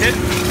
hit.